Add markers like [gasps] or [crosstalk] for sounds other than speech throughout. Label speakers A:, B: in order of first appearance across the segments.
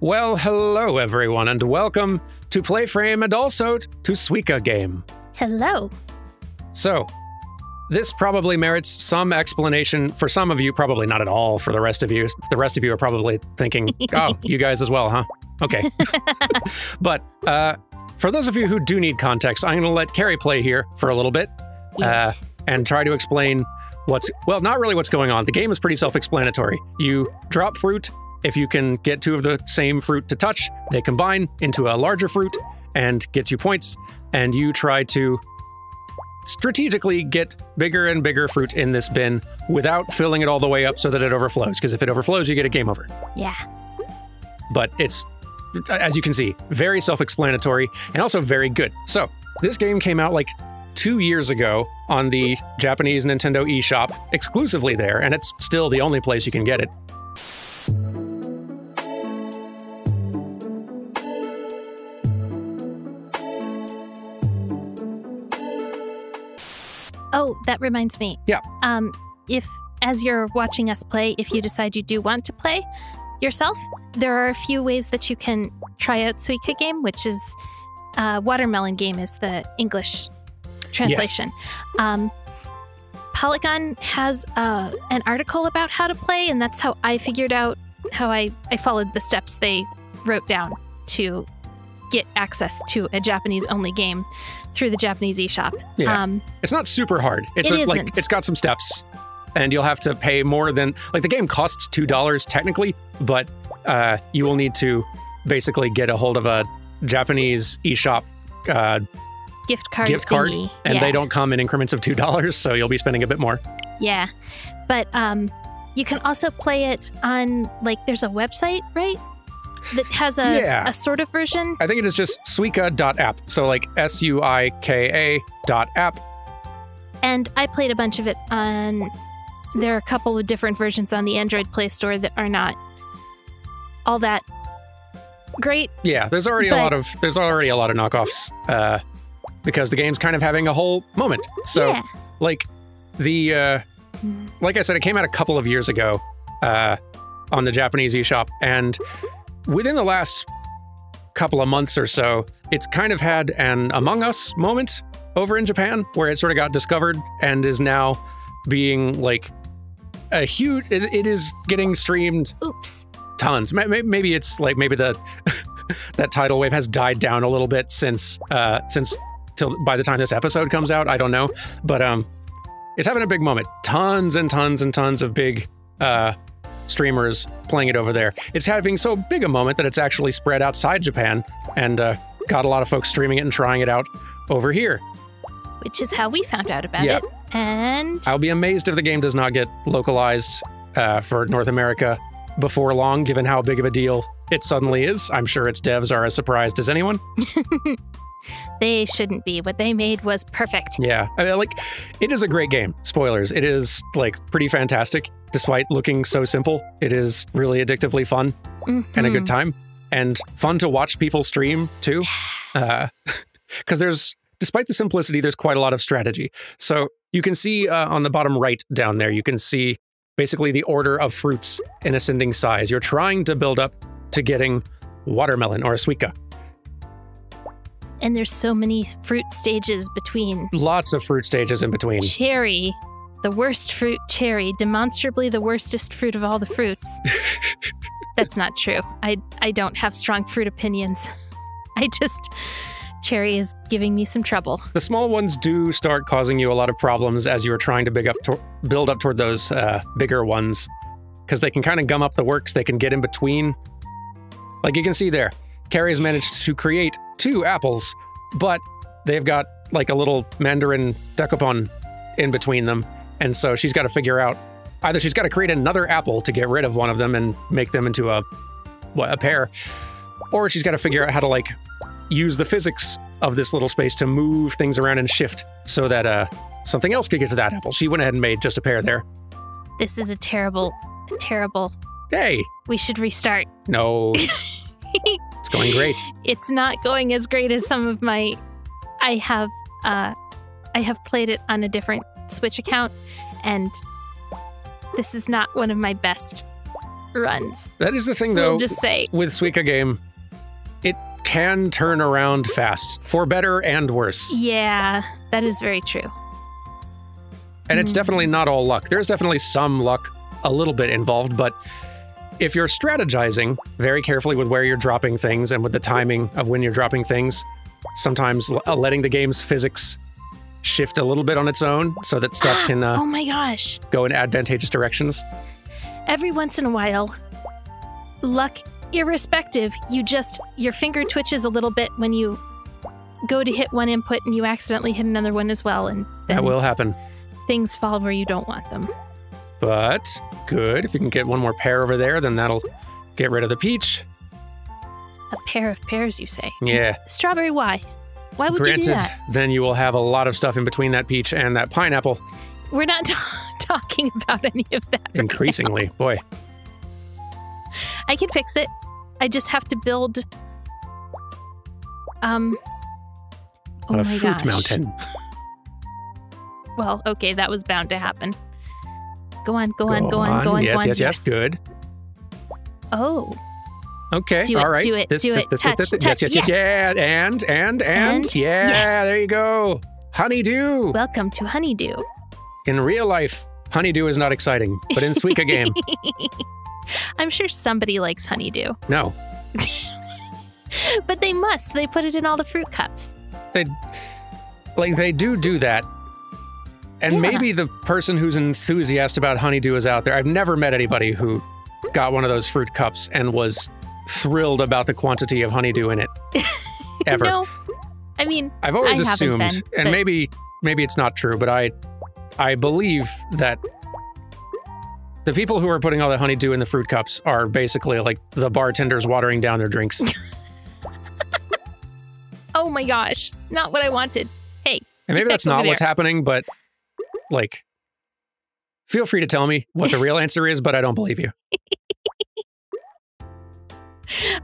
A: Well, hello everyone, and welcome to PlayFrame and also to Suika Game.
B: Hello.
A: So, this probably merits some explanation for some of you, probably not at all for the rest of you. The rest of you are probably thinking, [laughs] oh, you guys as well, huh? Okay. [laughs] but uh, for those of you who do need context, I'm going to let Carrie play here for a little bit
B: Yes.
A: uh, and try to explain what's, well, not really what's going on. The game is pretty self explanatory. You drop fruit. If you can get two of the same fruit to touch, they combine into a larger fruit and gets you points. And you try to strategically get bigger and bigger fruit in this bin without filling it all the way up so that it overflows. Because if it overflows, you get a game over.
B: yeah.
A: But it's, as you can see, very self explanatory and also very good. So, this game came out like two years ago on the Japanese Nintendo eShop, exclusively there, and it's still the only place you can get it.
B: Oh, that reminds me.
A: Yeah.
B: Um, if as you're watching us play, if you decide you do want to play yourself, there are a few ways that you can try out Suika game, which is uh, watermelon game is the English translation. Um, Polygon has uh, an article about how to play, and that's how I figured out how I, I followed the steps they wrote down to get access to a Japanese only game through the Japanese eShop.
A: Yeah.
B: Um,
A: It's not super hard. It's
B: It
A: a, like it's got some steps, and you'll have to pay more than like the game costs two dollars technically, but uh, you will need to basically get a hold of a Japanese eShop uh,
B: gift card
A: gift card,
B: thingy.
A: and
B: yeah.
A: they don't come in increments of two dollars, so you'll be spending a bit more.
B: Yeah, but um, you can also play it on like there's a website right that has a
A: Yeah.
B: a sort of version.
A: I think it is just suika.app. So like S U I K A dot app.
B: And I played a bunch of it on. There are a couple of different versions on the Android Play Store that are not all that great.
A: Yeah, there's already a lot of there's already a lot of knockoffs uh, because the game's kind of having a whole moment. So
B: yeah,
A: like the uh, like I said, it came out a couple of years ago uh, on the Japanese eShop, and within the last couple of months or so, it's kind of had an Among Us moment over in Japan where it sort of got discovered and is now being like a huge. It, it is getting streamed
B: oops.
A: tons. May- may- Maybe it's like maybe the [laughs] that tidal wave has died down a little bit since uh since till by the time this episode comes out. I don't know, but um, it's having a big moment. Tons and tons and tons of big uh streamers playing it over there. It's having so big a moment that it's actually spread outside Japan and uh, got a lot of folks streaming it and trying it out over here.
B: Which is how we found out about
A: Yeah.
B: it. And
A: I'll be amazed if the game does not get localized uh, for North America before long, given how big of a deal it suddenly is. I'm sure its devs are as surprised as anyone. [laughs]
B: they shouldn't be. What they made was perfect.
A: Yeah, I mean, like it is a great game. Spoilers. It is like pretty fantastic, despite looking so simple. It is really addictively fun and a good time, and fun to watch people stream too. Because [laughs] there's, despite the simplicity, there's quite a lot of strategy. So you can see uh, on the bottom right down there, you can see basically the order of fruits in ascending size. You're trying to build up to getting watermelon or a suika.
B: And there's so many fruit stages between
A: Lots of fruit stages in between.
B: cherry, the worst fruit, cherry, demonstrably the worstest fruit of all the fruits. [laughs] That's not true. I I don't have strong fruit opinions. I just cherry is giving me some trouble.
A: The small ones do start causing you a lot of problems as you are trying to big up to- build up toward those uh, bigger ones, because they can kind of gum up the works. They can get in between. Like you can see there, Carrie has managed to create two apples, but they've got like a little Mandarin dekopon in between them, and so she's got to figure out either she's got to create another apple to get rid of one of them and make them into a what, a pair, or she's got to figure out how to like use the physics of this little space to move things around and shift so that uh, something else could get to that apple. She went ahead and made just a pair there.
B: This is a terrible, terrible.
A: Hey,
B: We should restart.
A: no, [laughs] it's going great.
B: It's not going as great as some of my. I have, uh, I have played it on a different Switch account, and this is not one of my best runs.
A: That is the thing, though.
B: we'll just say.
A: with Suika game, it can turn around fast for better and worse.
B: Yeah, that is very true.
A: And it's
B: Mhm.
A: definitely not all luck. There's definitely some luck a little bit involved, but if you're strategizing very carefully with where you're dropping things and with the timing of when you're dropping things, sometimes uh, letting the game's physics shift a little bit on its own so that stuff [gasps] can uh,
B: oh my gosh.
A: go in advantageous directions.
B: Every once in a while, luck irrespective, you just, your finger twitches a little bit when you go to hit one input and you accidentally hit another one as well. And then
A: That will happen.
B: things fall where you don't want them.
A: But good. If you can get one more pair over there, then that'll get rid of the peach.
B: A pair of pears, you say.
A: Yeah.
B: Strawberry, why? Why would you do
A: Granted,
B: that?
A: then you will have a lot of stuff in between that peach and that pineapple.
B: We're not [laughs] ta- talking about any of that.
A: Increasingly, boy.
B: I can fix it. I just have to build. Um. Oh
A: a
B: my
A: fruit
B: gosh.
A: mountain.
B: Well, okay, that was bound to happen. Go on, go, on, go on, go on,
A: Yes,
B: go on.
A: yes, yes. Good.
B: Oh,
A: Okay.
B: Do it,
A: all right.
B: do it,
A: This,
B: do
A: this,
B: it.
A: this,
B: Touch,
A: this, this,
B: touch,
A: yes, yes, yes.
B: yes.
A: Yeah. And, and, and,
B: And,
A: yeah.
B: yes.
A: There you go. Honeydew.
B: welcome to Honeydew.
A: in real life, honeydew is not exciting, but in Suika game, [laughs]
B: I'm sure somebody likes honeydew,
A: no. [laughs]
B: but they must. They put it in all the fruit cups.
A: They, like, they do do that. And
B: Yeah.
A: maybe the person who's enthusiastic about honeydew is out there. I've never met anybody who got one of those fruit cups and was thrilled about the quantity of honeydew in it. [laughs] Ever.
B: No, I mean,
A: I've always
B: I
A: assumed,
B: been,
A: and
B: but-
A: maybe maybe it's not true, but I I believe that the people who are putting all the honeydew in the fruit cups are basically like the bartenders watering down their drinks. [laughs]
B: oh my gosh, not what I wanted. Hey,
A: And maybe that's not what's happening, but like feel free to tell me what the real [laughs] answer is, but I don't believe you.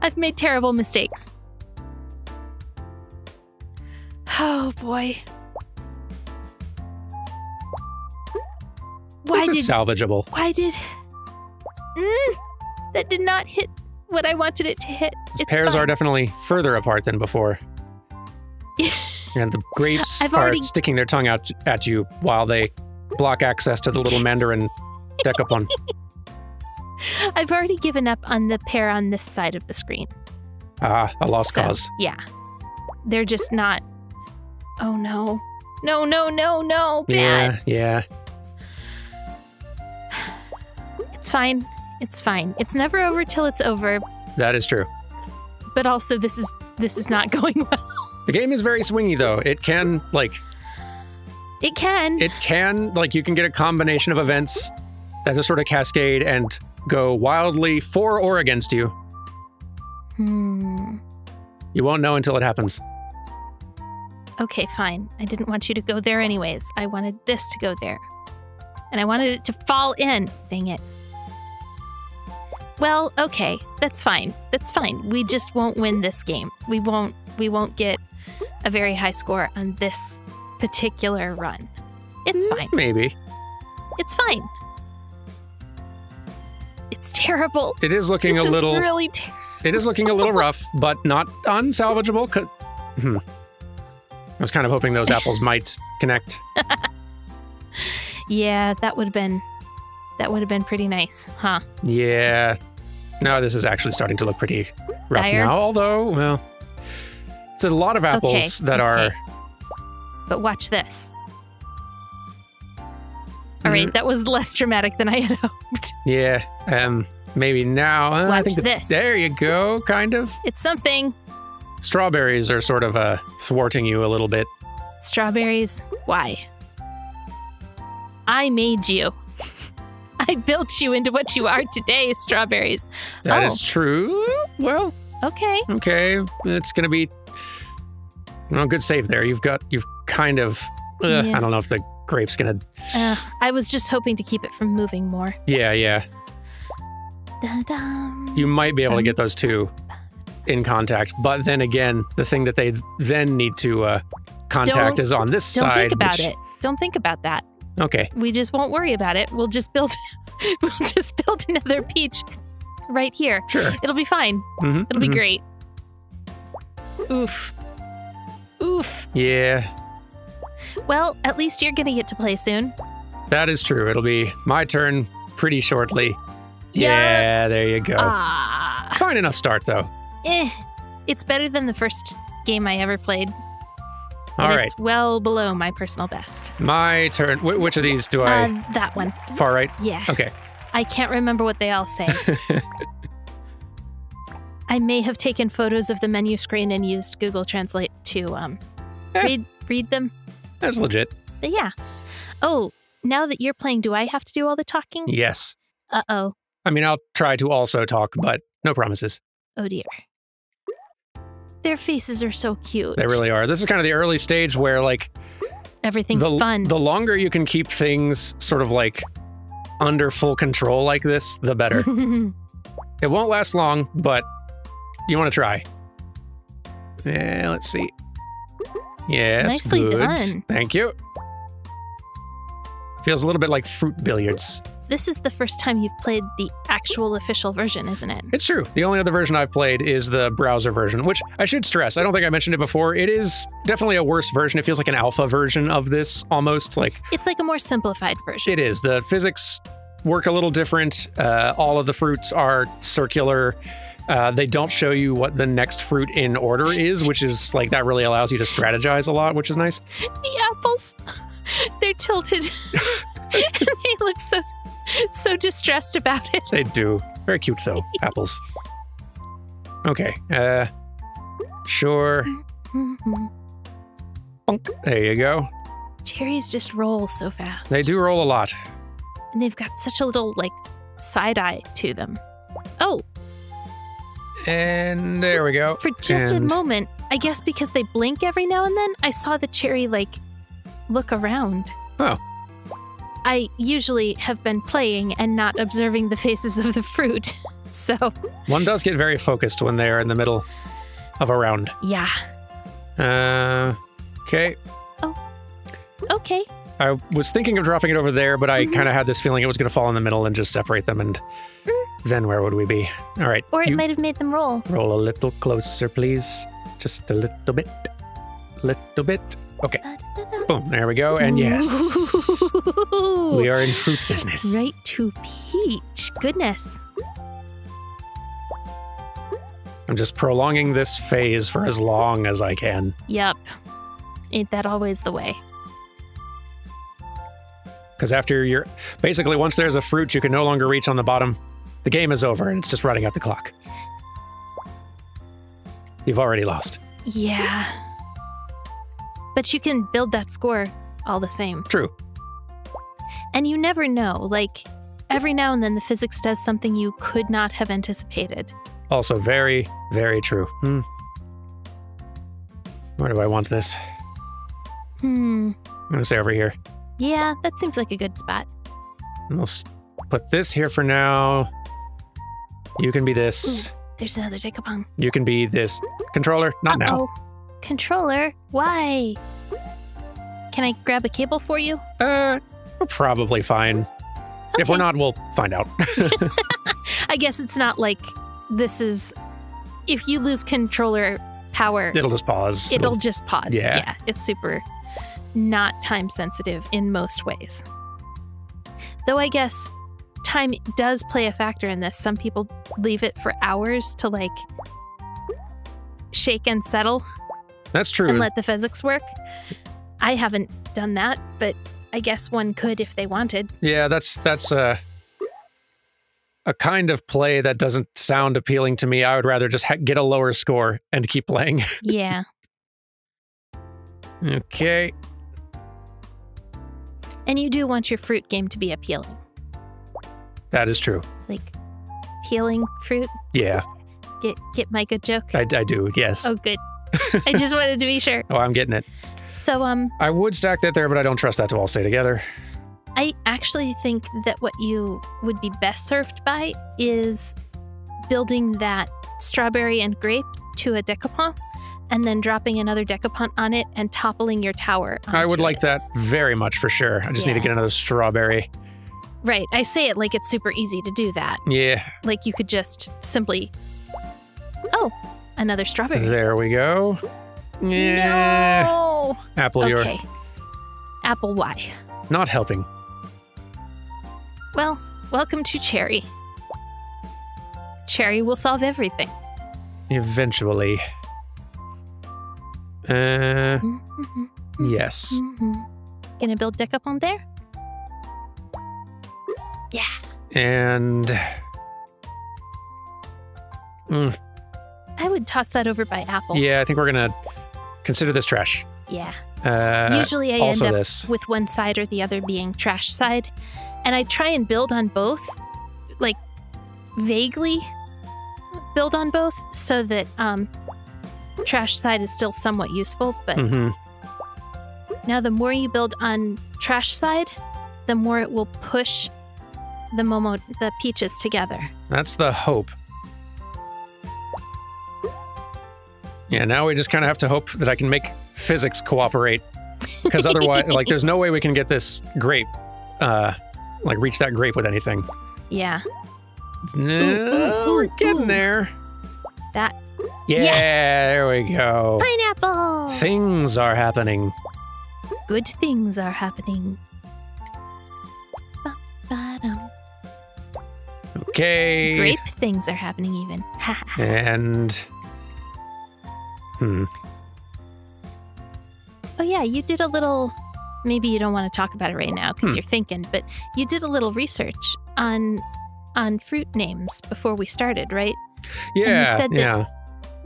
B: I've made terrible mistakes. Oh boy. Why
A: this
B: did
A: is salvageable.
B: why did mm, that did not hit what I wanted it to hit? It's
A: Pears are definitely further apart than before. [laughs] and the grapes
B: I've
A: are
B: already-
A: sticking their tongue out at you while they block access to the little mandarin dekopon. [laughs]
B: I've already given up on the pair on this side of the screen.
A: Ah, a lost
B: So,
A: cause.
B: Yeah. They're just not Oh no. No, no, no, no. Bad.
A: Yeah, yeah. [sighs]
B: It's fine. It's fine. It's never over till it's over,
A: That is true.
B: but also this is this is not [laughs] going well.
A: The game is very swingy though. It can like
B: It can.
A: it can like you can get a combination of events that just sort of cascade and go wildly for or against you.
B: Hmm.
A: You won't know until it happens.
B: Okay, fine. I didn't want you to go there anyways. I wanted this to go there. And I wanted it to fall in. Dang it. Well, okay. That's fine. That's fine. We just won't win this game. We won't we won't get a very high score on this particular run. It's fine.
A: Maybe.
B: It's fine. It's terrible.
A: It is looking
B: this
A: a little
B: is really terrible.
A: it is looking a little [laughs] rough, but not unsalvageable. Hmm. I was kind of hoping those apples [laughs] might connect.
B: Yeah, that would have been that would have been pretty nice, huh?
A: Yeah. No, this is actually starting to look pretty rough
B: Dire?
A: now. Although, well, a lot of apples that are.
B: But watch this. All right, that was less dramatic than I had [laughs] hoped.
A: Yeah. Um. Maybe now. uh, I
B: Watch
A: think that-
B: this.
A: There you go. Kind of.
B: It's something.
A: Strawberries are sort of uh, thwarting you a little bit.
B: Strawberries. Why? I made you. [laughs] I built you into what you are today, strawberries.
A: That
B: Oh.
A: is true. Well,
B: Okay.
A: okay. It's gonna be. Well, good save there. You've got. You've kind of. Ugh,
B: Yeah.
A: I don't know if the grape's gonna.
B: Uh, I was just hoping to keep it from moving more.
A: Yeah, yeah.
B: Da-dum.
A: You might be able to
B: Um,
A: get those two in contact, but then again, the thing that they then need to uh, contact
B: Don't-
A: is on this side.
B: Don't think about
A: which-
B: it. Don't think about that.
A: Okay.
B: We just won't worry about it. We'll just build. [laughs] we'll just build another peach right here.
A: Sure.
B: It'll be fine.
A: hmm
B: It'll be great. Oof. Oof.
A: Yeah,
B: Well, at least you're gonna get to play soon.
A: that is true. It'll be my turn pretty shortly.
B: Yep.
A: Yeah, there you go.
B: Ah.
A: Fine enough start though.
B: Eh. It's better than the first game I ever played.
A: All right,
B: It's well below my personal best.
A: my turn. Wh- which of these do I?
B: Uh, that one.
A: far right.
B: Yeah.
A: Okay.
B: I can't remember what they all say. [laughs] I may have taken photos of the menu screen and used Google Translate to um,
A: Eh.
B: read read them.
A: That's legit.
B: But yeah. Oh, now that you're playing, do I have to do all the talking?
A: Yes.
B: Uh oh.
A: I mean, I'll try to also talk, but no promises.
B: Oh dear. Their faces are so cute.
A: They really are. This is kind of the early stage where, like,
B: Everything's
A: the,
B: fun.
A: the longer you can keep things sort of like under full control like this, the better. [laughs] it won't last long, but you want to try. Yeah, let's see. Yes,
B: Nicely
A: good.
B: done.
A: Thank you. Feels a little bit like fruit billiards.
B: this is the first time you've played the actual official version, isn't it?
A: It's true. The only other version I've played is the browser version, which I should stress. I don't think I mentioned it before. It is definitely a worse version. It feels like an alpha version of this almost. Like
B: It's like a more simplified version.
A: it is. The physics work a little different. Uh, all of the fruits are circular. Uh, they don't show you what the next fruit in order is, which is like that really allows you to strategize a lot, which is nice.
B: the apples, [laughs] they're tilted. and [laughs] they look so so distressed about it.
A: They do. Very cute though. [laughs] Apples. Okay. Uh, sure. Bonk. There you go.
B: Cherries just roll so fast.
A: They do roll a lot.
B: And they've got such a little like side eye to them. Oh,
A: And there we go.
B: for just
A: And-
B: a moment, I guess because they blink every now and then, I saw the cherry like look around.
A: Oh.
B: I usually have been playing and not observing the faces of the fruit. [laughs] So,
A: One does get very focused when they're in the middle of a round.
B: yeah.
A: Uh, okay. Oh.
B: Okay.
A: I was thinking of dropping it over there, but I
B: Mhm.
A: kind of had this feeling it was going to fall in the middle and just separate them. And then where would we be? All right.
B: Or it might have made them roll.
A: roll a little closer, please. Just a little bit. Little bit. Okay. Boom. There we go. And yes, we are in fruit business.
B: Right to peach. Goodness.
A: I'm just prolonging this phase for as long as I can.
B: Yep. Ain't that always the way?
A: Because after you're basically, once there's a fruit you can no longer reach on the bottom, the game is over and it's just running out the clock. You've already lost.
B: Yeah. But you can build that score all the same.
A: True.
B: And you never know. Like, every now and then the physics does something you could not have anticipated.
A: Also, very, very true. Hmm. Where do I want this?
B: Hmm.
A: I'm going to say over here.
B: Yeah, that seems like a good spot.
A: And we'll put this here for now. You can be this.
B: There's another Dekopon.
A: You can be this controller. Not now.
B: Uh-oh. Controller? Why? Can I grab a cable for you?
A: Uh, we're probably fine. If we're not, we'll find out. [laughs] [laughs]
B: I guess it's not like this is. If you lose controller power,
A: It'll just pause.
B: it'll just pause.
A: Yeah. Yeah.
B: it's super not time sensitive in most ways. Though I guess time does play a factor in this. Some people leave it for hours to like shake and settle
A: That's true.
B: and let the physics work. I haven't done that, but I guess one could if they wanted.
A: Yeah, that's that's uh, a kind of play that doesn't sound appealing to me. I would rather just ha- get a lower score and keep playing. [laughs]
B: Yeah.
A: okay.
B: And you do want your fruit game to be appealing.
A: That is true.
B: Like peeling fruit.
A: Yeah,
B: Get get my good joke?
A: I, I do. Yes.
B: Oh good. I just [laughs] wanted to be sure.
A: Oh, I'm getting it.
B: So um
A: I would stack that there, but I don't trust that to all stay together.
B: I actually think that what you would be best served by is building that strawberry and grape to a dekopon and then dropping another dekopon on it and toppling your tower.
A: I would like
B: it.
A: that very much for sure. I just need to get another strawberry.
B: Right. I say it like it's super easy to do that.
A: Yeah,
B: Like you could just simply. Oh, another strawberry.
A: there we go. Yeah,
B: No.
A: Apple,
B: Okay. Apple Y.
A: not helping.
B: Well, welcome to Cherry. Cherry will solve everything.
A: Eventually. Uh, yes.
B: Mhm. Gonna build dekopon there? Yeah.
A: And Mm,
B: I would toss that over by Apple.
A: yeah, I think we're gonna consider this trash.
B: Yeah.
A: Uh,
B: Usually I end up
A: this.
B: with one side or the other being trash side. And I try and build on both, like vaguely build on both so that um, trash side is still somewhat useful. But
A: hmm
B: now the more you build on trash side, the more it will push the Momo, the peaches together.
A: That's the hope. Yeah, now we just kind of have to hope that I can make physics cooperate. Because otherwise, like, there's no way we can get this grape, uh, like, reach that grape with anything.
B: Yeah.
A: No,
B: ooh,
A: we're getting
B: ooh.
A: there.
B: That
A: Yeah,
B: Yes.
A: there we go.
B: pineapple.
A: Things are happening.
B: Good things are happening.
A: Okay.
B: Grape things are happening even.
A: And. Hmm.
B: Oh yeah, you did a little. Maybe you don't want to talk about it right now because
A: Hmm.
B: you're thinking, but you did a little research on on fruit names before we started, right?
A: Yeah.
B: you said that-
A: yeah.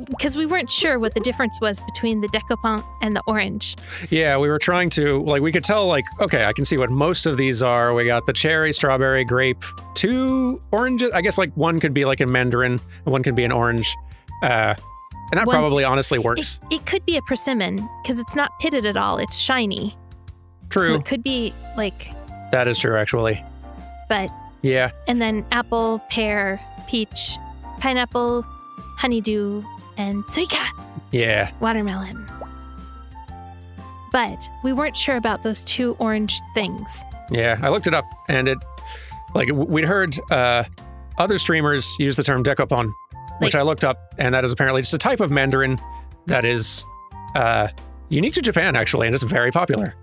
B: Because we weren't sure what the difference was between the dekopon and the orange.
A: Yeah, we were trying to like we could tell like okay, I can see what most of these are. We got the cherry, strawberry, grape, two oranges. I guess like one could be like a mandarin, and one could be an orange. Uh and that
B: One-
A: probably honestly works.
B: it could be a persimmon because it's not pitted at all; it's shiny. So
A: True.
B: it could be like,
A: that is true actually.
B: but
A: Yeah.
B: and then apple, pear, peach, pineapple, honeydew, and suika.
A: Yeah.
B: watermelon. But we weren't sure about those two orange things.
A: Yeah. I looked it up and it like we'd heard uh other streamers use the term dekopon, which
B: Like-
A: I looked up and that is apparently just a type of mandarin that is uh unique to Japan actually and it's very popular.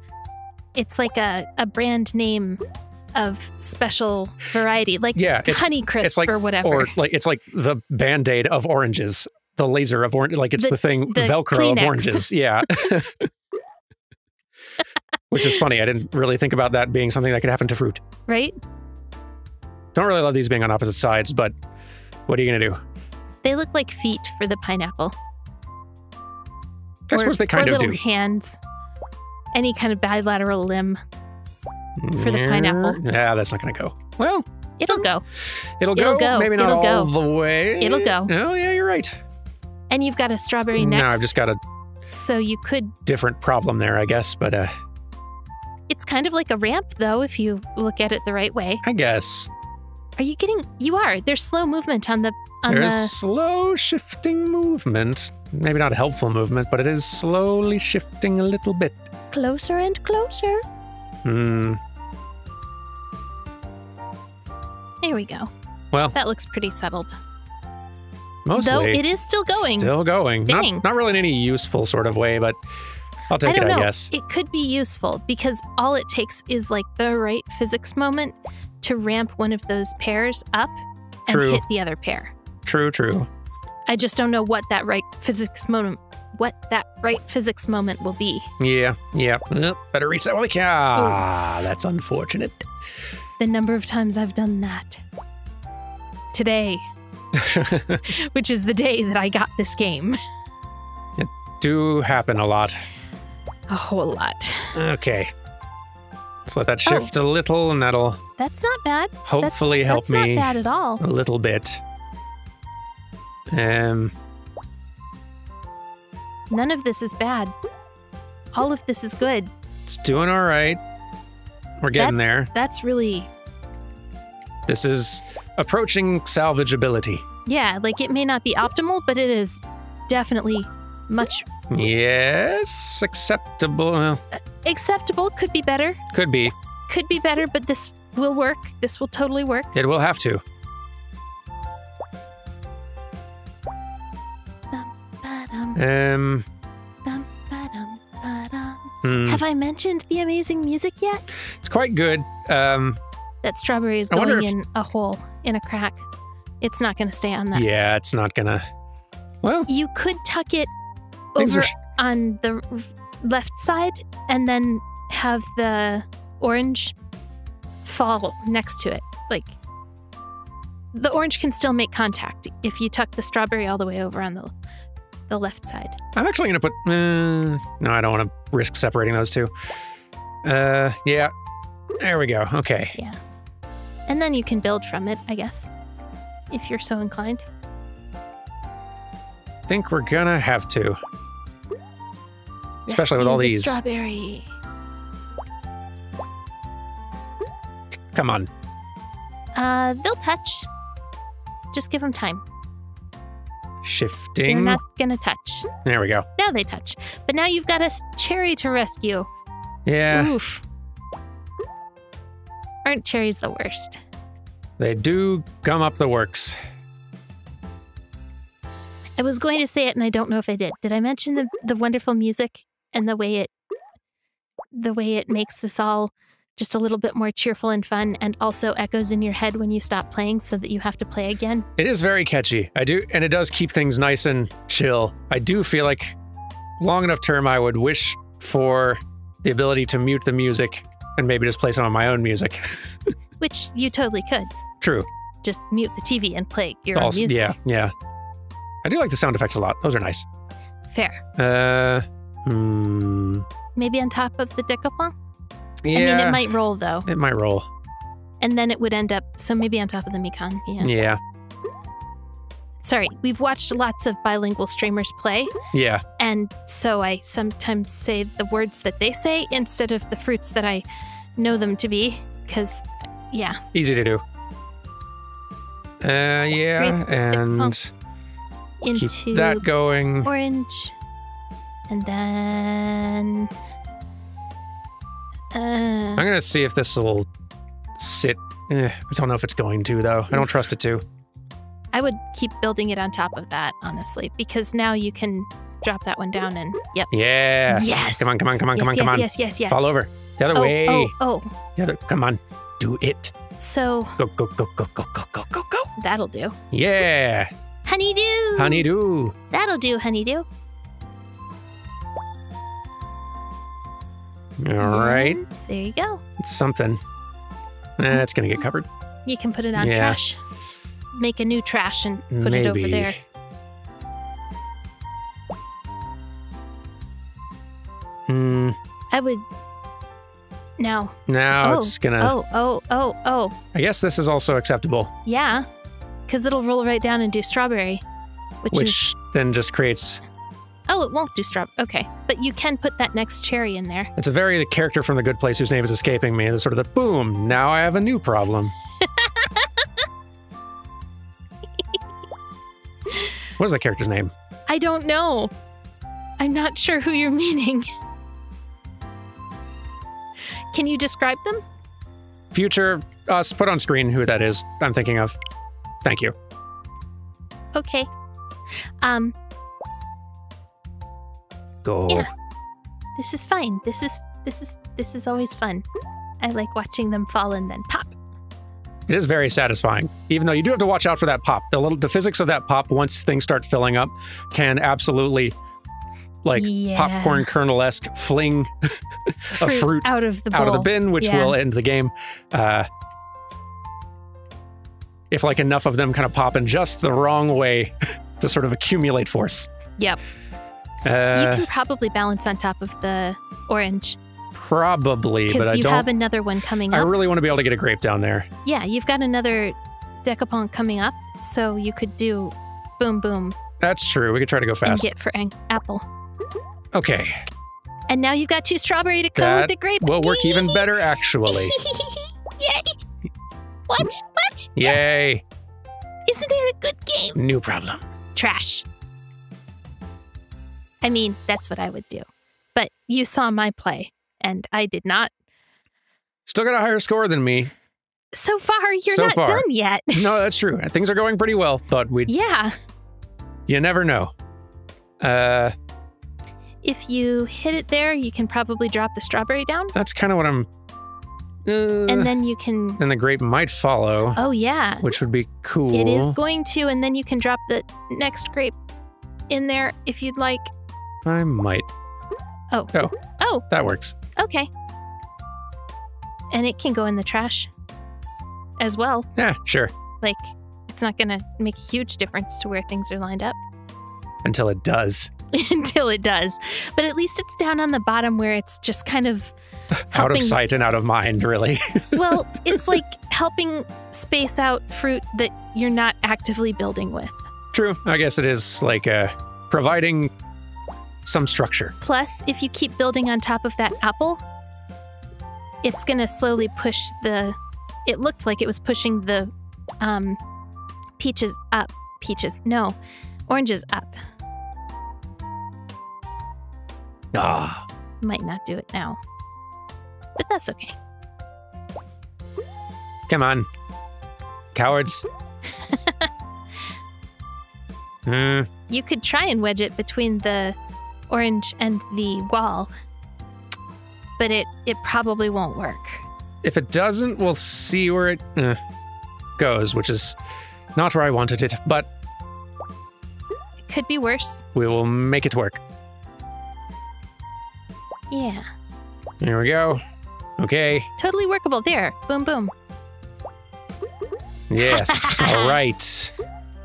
B: It's like a, a brand name of special variety, like
A: Yeah, it's
B: Honey
A: like-
B: or whatever.
A: or like it's like the band-aid of oranges the laser of orange like it's the,
B: The-
A: thing
B: the
A: velcro of oranges yeah [laughs] which is funny i didn't really think about that being something that could happen to fruit
B: right?
A: don't really love these being on opposite sides but what are you gonna do
B: They look like feet for the pineapple.
A: i
B: or,
A: suppose they kind
B: or
A: of
B: little
A: do
B: hands. Any kind of bilateral limb. for the pineapple.
A: yeah that's not gonna go well
B: It'll mm, go.
A: it'll go,
B: It'll go.
A: maybe not
B: It'll
A: all
B: go.
A: the way
B: It'll go.
A: oh yeah you're right
B: And you've got a strawberry
A: no i've just got a
B: So you could
A: different problem there i guess but uh
B: it's kind of like a ramp though if you look at it the right way.
A: i guess
B: Are you getting you are. There's slow movement on the on
A: There's
B: the
A: slow shifting movement. Maybe not helpful movement, but it is slowly shifting a little bit.
B: closer and closer.
A: Hmm.
B: There we go.
A: Well,
B: That looks pretty settled.
A: Mostly
B: Though it is still going.
A: Still going. Not, not really in any useful sort of way, but I'll take
B: I don't
A: it,
B: know.
A: I guess.
B: It could be useful because all it takes is like the right physics moment to ramp one of those pairs up and
A: True.
B: hit the other pair.
A: True, true.
B: I just don't know what that right physics moment what that right physics moment will be.
A: Yeah, yeah. Well, better reach that while we can. Ah, that's unfortunate.
B: The number of times I've done that. Today, [laughs] which is the day that I got this game.
A: It do happen a lot.
B: A whole lot.
A: Okay. Let's let that
B: Oh.
A: shift a little, and that'll
B: That's not bad.
A: hopefully
B: that's,
A: help
B: that's
A: me
B: not bad at all.
A: a little bit. Um,
B: None of this is bad. All of this is good.
A: it's doing all right. We're getting
B: that's,
A: there.
B: That's really
A: This is approaching salvageability.
B: yeah, like it may not be optimal, but it is definitely much
A: Yes, acceptable. Well,
B: acceptable. Could be better.
A: could be.
B: Could be better, but this will work. This will totally work.
A: It will have to. Um,
B: bum, ba-dum, ba-dum.
A: hmm,
B: Have I mentioned the amazing music yet?
A: it's quite good. Um,
B: That strawberry is
A: I
B: going
A: if-
B: in a hole, in a crack. It's not going to stay on that.
A: yeah, it's not gonna. Well,
B: You could tuck it over
A: sh-
B: on the left side and then have the orange fall next to it. Like the orange can still make contact if you tuck the strawberry all the way over on the the left side.
A: I'm actually gonna put. Uh, no, I don't want to risk separating those two. Uh, yeah. There we go. Okay.
B: And then you can build from it, I guess. If you're so inclined.
A: think we're gonna have to. Especially with all
B: the
A: these.
B: strawberry.
A: Come on.
B: Uh, they'll touch. Just give them time.
A: Shifting.
B: They're not gonna touch.
A: There we go.
B: Now they touch. But now you've got a cherry to rescue.
A: Yeah,
B: Oof. Aren't cherries the worst?
A: they do gum up the works.
B: I was going to say it and I don't know if I did. Did I mention the, the wonderful music and the way it the way it makes this all just a little bit more cheerful and fun and also echoes in your head when you stop playing so that you have to play again?
A: It is very catchy. I do, and it does keep things nice and chill. I do feel like long enough term, I would wish for the ability to mute the music and maybe just play some of my own music. [laughs]
B: Which you totally could.
A: True.
B: Just mute the TV and play your own music.
A: yeah, yeah. I do like the sound effects a lot. Those are nice.
B: Fair.
A: Uh, hmm.
B: Maybe on top of the dekopon?
A: Yeah.
B: I mean, it might roll though.
A: It might roll.
B: And then it would end up, so maybe on top of the Mikan. Yeah.
A: Yeah.
B: Sorry, we've watched lots of bilingual streamers play.
A: Yeah.
B: And so I sometimes say the words that they say instead of the fruits that I know them to be. Because, yeah,
A: Easy to do. Uh, yeah, and
B: into
A: keep that going.
B: orange. And then.
A: I'm
B: Uh,
A: gonna see if this will sit. Eh, I don't know if it's going to though. I don't trust it to.
B: I would keep building it on top of that, honestly, because now you can drop that one down and. Yep.
A: Yeah.
B: Yes.
A: Come on, come on, come on,
B: yes,
A: come on,
B: yes,
A: come on.
B: yes, yes, yes.
A: Fall over. The other
B: oh,
A: way.
B: Oh, oh.
A: The other. Come on. Do it.
B: So
A: Go, go, go, go, go, go, go, go, go.
B: that'll do.
A: Yeah.
B: Honeydew!
A: Honeydew.
B: That'll do, honeydew.
A: All right.
B: There you go.
A: It's something. Eh, it's gonna get covered.
B: You can put it on
A: Yeah.
B: trash. Make a new trash and put it over there.
A: Hmm.
B: I would. Now.
A: Now
B: oh,
A: it's gonna.
B: Oh, oh, oh, oh.
A: I guess this is also acceptable,
B: Yeah. Because it'll roll right down and do strawberry. Which,
A: which
B: is.
A: then just creates.
B: Oh, it won't do strawberry. Okay. But you can put that next cherry in there.
A: It's a very the character from The Good Place whose name is escaping me. The sort of the boom. Now I have a new problem. What is that character's name?
B: I don't know. I'm not sure who you're meaning. Can you describe them?
A: Future us. Put on screen who that is. I'm thinking of. Thank you.
B: Okay. Um,
A: Go.
B: Yeah. this is fine. This is this is this is always fun. I like watching them fall and then pop.
A: It is very satisfying, even though you do have to watch out for that pop. The little, the physics of that pop, once things start filling up, can absolutely, like
B: Yeah.
A: popcorn kernel esque, fling [laughs] a fruit
B: out of the
A: out of the bin, which
B: Yeah.
A: will end the game. Uh, if like enough of them kind of pop in just the wrong way [laughs] to sort of accumulate force.
B: Yep.
A: Uh,
B: you can probably balance on top of the orange
A: probably, but I don't.
B: you have another one coming up.
A: I really want to be able to get a grape down there.
B: yeah, you've got another dekopon coming up, so you could do boom boom
A: That's true. We could try to go fast.
B: and get for an apple.
A: okay.
B: And now you've got two strawberry to go
A: That
B: with the grape.
A: will work even better, actually. [laughs]
B: Yay! What? What?
A: Yay.
B: Isn't it a good game?
A: New problem.
B: Trash. I mean, that's what I would do. But you saw my play, and I did not.
A: Still got a higher score than me.
B: So far, you're
A: So
B: not
A: far.
B: done yet. [laughs]
A: no, that's true. Things are going pretty well, but we
B: yeah.
A: you never know. Uh,
B: If you hit it there, you can probably drop the strawberry down,
A: that's kind of what I'm. Uh,
B: and then you can.
A: And the grape might follow,
B: Oh yeah,
A: which would be cool.
B: it is going to, and then you can drop the next grape in there if you'd like.
A: I might.
B: Oh.
A: Oh.
B: Oh.
A: That works.
B: Okay. And it can go in the trash as well.
A: Yeah, sure.
B: Like, it's not going to make a huge difference to where things are lined up
A: Until it does. [laughs]
B: until it does. But at least it's down on the bottom where it's just kind of [sighs]
A: Out of sight and out of mind, really. [laughs]
B: well, it's like helping space out fruit that you're not actively building with.
A: True. I guess it is like uh, providing some structure.
B: Plus, if you keep building on top of that apple, it's going to slowly push the. It looked like it was pushing the um, peaches up. Peaches, no, oranges up.
A: Ah,
B: Might not do it now, but that's okay.
A: come on. Cowards. [laughs] Hmm.
B: You could try and wedge it between the orange and the wall, but it it probably won't work.
A: If it doesn't, we'll see where it uh, goes, which is not where I wanted it, but
B: It could be worse.
A: we will make it work.
B: Yeah,
A: Here we go. Okay.
B: totally workable. There, boom, boom.
A: Yes. [laughs] All right.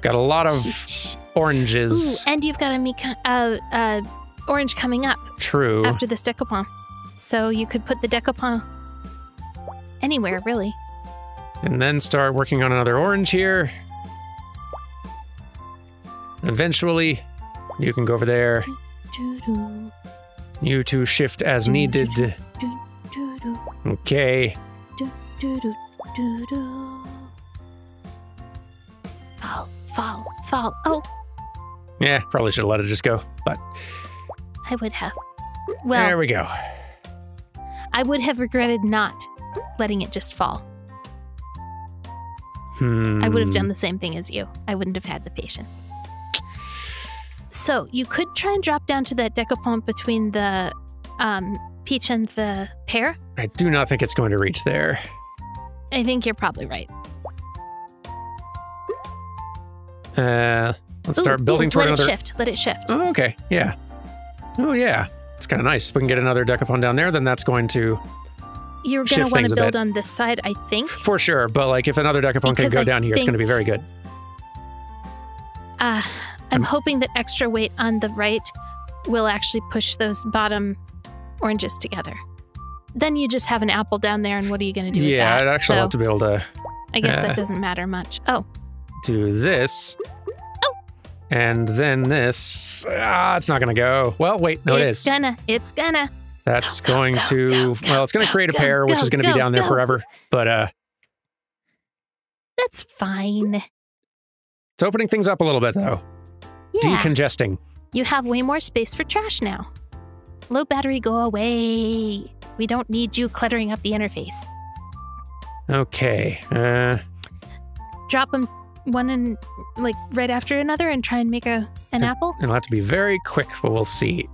A: Got a lot of
B: Ooh,
A: oranges.
B: and you've got a mica- uh, uh, orange coming up
A: True.
B: after this dekopon. So you could put the dekopon anywhere, really.
A: and then start working on another orange here. Eventually, you can go over there. You two shift as needed. Okay.
B: Fall, fall, fall. Oh,
A: Yeah, probably should have let it just go, but
B: I would have. Well, there
A: we go.
B: I would have regretted not letting it just fall.
A: Hmm.
B: I would have done the same thing as you. I wouldn't have had the patience. So you could try and drop down to that dekopon between the um, peach and the pear.
A: I do not think it's going to reach there.
B: I think you're probably right.
A: Uh, let's
B: Ooh,
A: start building
B: ooh,
A: toward
B: let
A: another.
B: it shift. Let it shift.
A: Oh, okay. Yeah. Oh, yeah. It's kind of nice. If we can get another dekopon down there, then that's going to,
B: You're going to want to build on this side, I think.
A: for sure. But like, if another dekopon can go
B: I
A: down here, it's going to be very good.
B: Uh, I'm hoping that extra weight on the right will actually push those bottom oranges together. Then you just have an apple down there, and what are you going to do with
A: Yeah? I'd actually
B: so
A: love to be able to
B: I guess
A: uh,
B: that doesn't matter much. Oh,
A: do this. And then this. Ah, it's not going to go. Well, wait. No, it
B: it's
A: is.
B: gonna, it's gonna.
A: That's
B: Go, go,
A: going
B: go,
A: to.
B: go,
A: well, it's going
B: go,
A: to create a pair, which is going to be down there forever. But uh,
B: That's fine.
A: it's opening things up a little bit, though.
B: Yeah,
A: Decongesting.
B: you have way more space for trash now. Low battery, go away. We don't need you cluttering up the interface.
A: Okay. Uh,
B: Drop them one and like right after another, and try and make a an
A: Good.
B: apple.
A: it'll have to be very quick, but we'll see.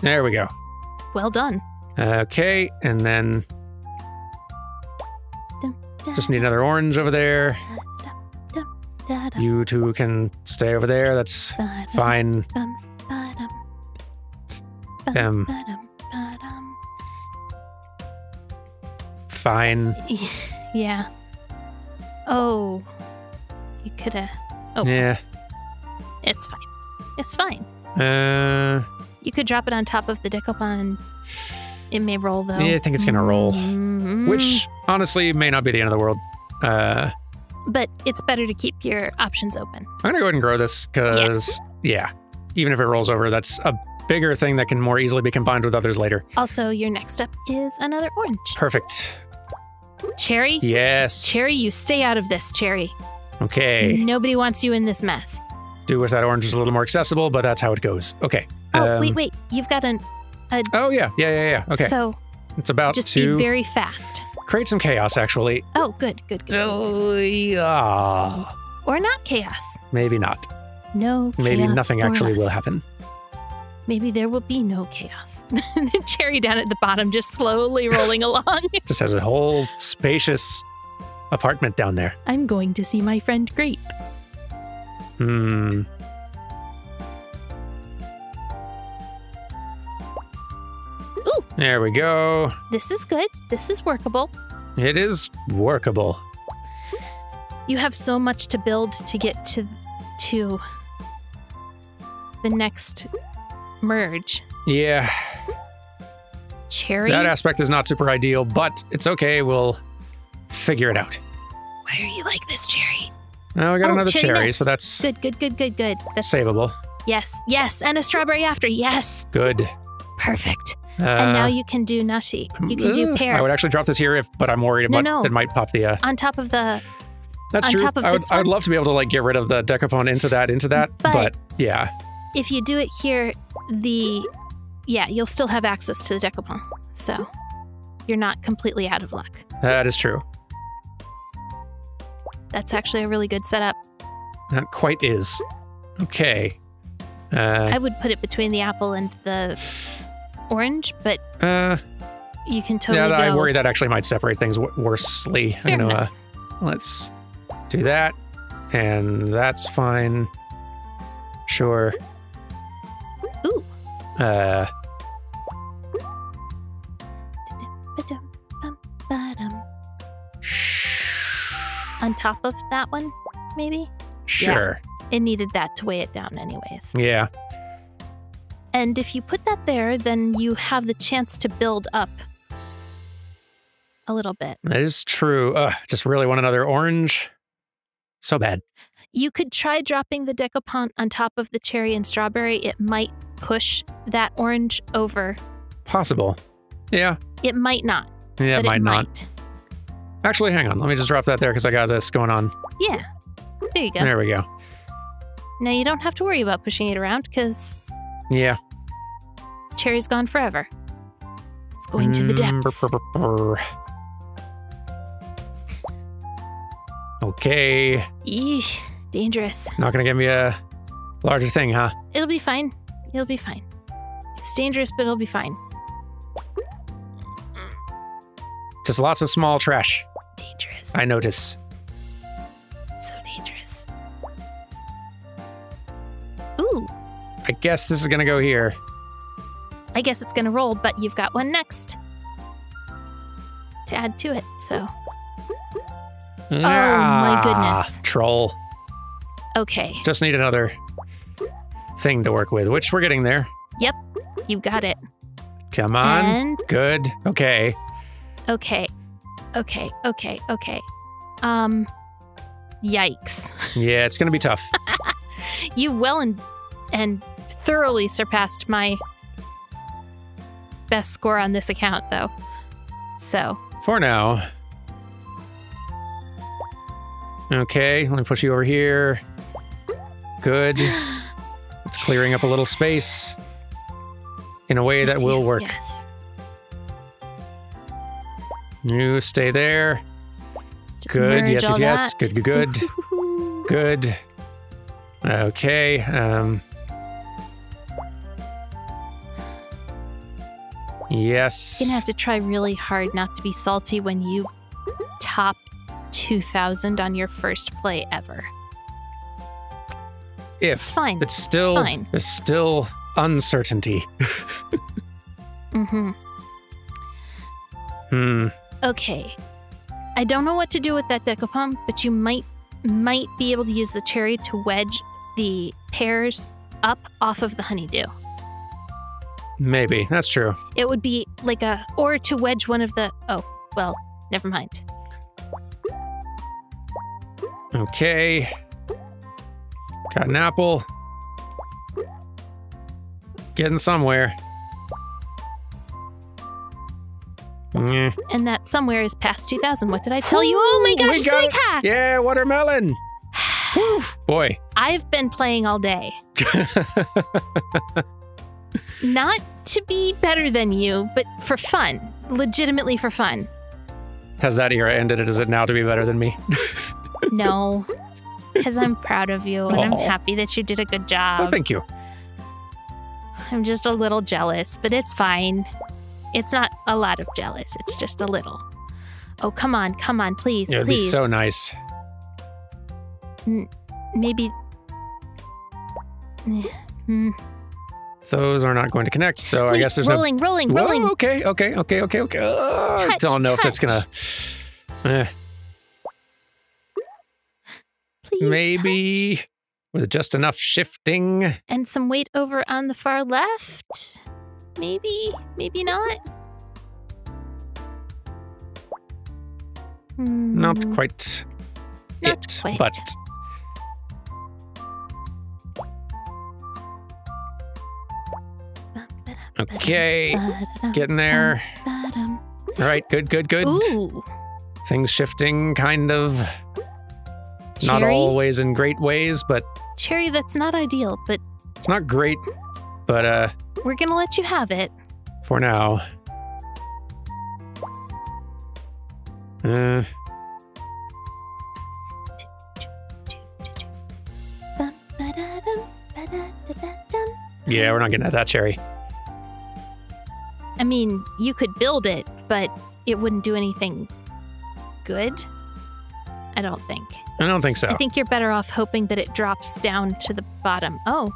A: There we go.
B: Well done.
A: Okay, and then just need another orange over there. You two can stay over there. That's fine. Um, fine. [laughs]
B: Yeah. Oh, you could have. Oh.
A: Yeah.
B: It's fine. It's fine.
A: Uh,
B: You could drop it on top of the dekopon. It may roll though.
A: Yeah, I think it's gonna roll.
B: Mhm.
A: which honestly may not be the end of the world. Uh,
B: But it's better to keep your options open.
A: I'm gonna go ahead and grow this because yeah. even if it rolls over, that's a bigger thing that can more easily be combined with others later.
B: Also, your next step is another orange.
A: Perfect.
B: Cherry.
A: Yes.
B: Cherry, you stay out of this, Cherry.
A: Okay.
B: Nobody wants you in this mess.
A: Do wish that orange was a little more accessible, but that's how it goes. Okay.
B: Oh,
A: Um,
B: wait, wait. You've got an.
A: Oh yeah, yeah, yeah, yeah. Okay.
B: So
A: it's about
B: just
A: to
B: be very fast.
A: create some chaos, actually.
B: Oh, good, good, good.
A: Oh, yeah.
B: Or not chaos.
A: Maybe not.
B: No.
A: Maybe nothing actually will happen.
B: Maybe there will be no chaos. [laughs] the cherry down at the bottom just slowly rolling [laughs] along.
A: Just has a whole spacious apartment down there.
B: I'm going to see my friend Grape.
A: Hmm.
B: Ooh.
A: There we go.
B: This is good. This is workable.
A: It is workable.
B: You have so much to build to get to to the next merge.
A: Yeah,
B: Cherry.
A: that aspect is not super ideal, but it's okay. We'll figure it out.
B: Why are you like this, Cherry?
A: Now we got
B: Oh,
A: another
B: cherry
A: cherry, so that's
B: Good, good, good, good, good. That's
A: savable.
B: Yes, yes, and a strawberry after. Yes,
A: Good.
B: perfect.
A: Uh,
B: and now you can do nutty. You can do pear
A: I would actually drop this here, if, but I'm worried
B: No,
A: about
B: no.
A: it might pop the. Uh,
B: on top of the.
A: that's true. I would, I would love to be able to like get rid of the dekopon into that, into that,
B: But-
A: but yeah,
B: If you do it here, the yeah, you'll still have access to the dekopon. So you're not completely out of luck.
A: that is true.
B: That's actually a really good setup.
A: That quite is. Okay. Uh,
B: I would put it between the apple and the orange, but
A: uh,
B: you can totally
A: yeah. I worry that actually might separate things w- worsely.
B: Fair
A: I'm gonna, uh,
B: enough.
A: let's do that, and that's fine. Sure. Uh,
B: On top of that one, maybe?
A: sure.
B: It needed that to weigh it down, anyways.
A: Yeah.
B: And if you put that there, then you have the chance to build up a little bit.
A: That is true. Ugh, just really want another orange. So bad.
B: You could try dropping the dekopon on top of the cherry and strawberry. It might push that orange over.
A: Possible. Yeah.
B: It might not.
A: Yeah,
B: but
A: it might
B: it
A: not.
B: might.
A: Actually, hang on. Let me just drop that there because I got this going on.
B: Yeah. There you go.
A: There we go.
B: Now you don't have to worry about pushing it around because
A: Yeah.
B: cherry's gone forever. It's going to the
A: Mm,
B: depths.
A: brr, brr, brr, brr. Okay.
B: Eesh, dangerous.
A: Not going to give me a larger thing, huh?
B: It'll be fine. It'll be fine. It's dangerous, but it'll be fine.
A: Just lots of small trash.
B: Dangerous.
A: I notice.
B: So dangerous. Ooh,
A: I guess this is going to go here.
B: I guess it's gonna roll, but you've got one next to add to it. So,
A: Oh
B: my goodness.
A: Troll.
B: okay,
A: Just need another thing to work with, which we're getting there.
B: Yep, you got it.
A: Come on.
B: And
A: Good. Okay.
B: okay, okay, okay, okay. Um, yikes! [laughs]
A: Yeah, it's going to be tough. [laughs]
B: You well and and thoroughly surpassed my best score on this account, though. So,
A: For now. Okay, let me push you over here. Good. [laughs] It's clearing up a little space in a way that will
B: yes,
A: work.
B: yes.
A: You stay there.
B: Just
A: Good. Yes, yes, yes.
B: that.
A: Good, good, good. [laughs] good. Okay. Um. Yes.
B: You're gonna have to try really hard not to be salty when you top 2000 on your first play ever.
A: If
B: It's fine.
A: It's still
B: fine.
A: It's still uncertainty. [laughs]
B: Mm-hmm.
A: Hmm.
B: Okay. I don't know what to do with that dekopon, but you might might be able to use the cherry to wedge the pears up off of the honeydew.
A: Maybe that's true.
B: It would be like a or to wedge one of the oh, well, never mind.
A: Okay. Got an apple. Getting somewhere.
B: And that somewhere is past 2000. What did I tell you? Oh my gosh,
A: we got it.
B: Suika!
A: Yeah, watermelon. [sighs] Whew, boy.
B: I've been playing all day. [laughs] Not to be better than you, but for fun. Legitimately for fun.
A: Has that era ended? Is it now to be better than me? [laughs]
B: No, because I'm proud of you and I'm happy that you did a good job.
A: well, thank you.
B: I'm just a little jealous, but it's fine. It's not a lot of jealous, it's just a little. Oh, come on, come on, please,
A: It would
B: please.
A: be so nice.
B: Maybe. Mm,
A: Those are not going to connect, though. I guess there's
B: rolling, rolling,
A: no.
B: rolling.
A: Okay, okay, okay, okay, okay. Uh, I don't know if it's gonna. Eh,
B: Please,
A: maybe
B: touch.
A: with just enough shifting.
B: And some weight over on the far left. Maybe, maybe not. Hmm,
A: Not quite
B: Not
A: it,
B: quite.
A: but okay. Getting there. All right, good, good, good.
B: Ooh,
A: Things shifting, kind of. Not always in great ways, but
B: Cherry, that's not ideal, but
A: it's not great. But uh,
B: we're gonna let you have it.
A: for now. Uh, yeah, we're not getting at that cherry.
B: I mean, you could build it, but it wouldn't do anything good. I don't think.
A: I don't think so.
B: I think you're better off hoping that it drops down to the bottom. Oh.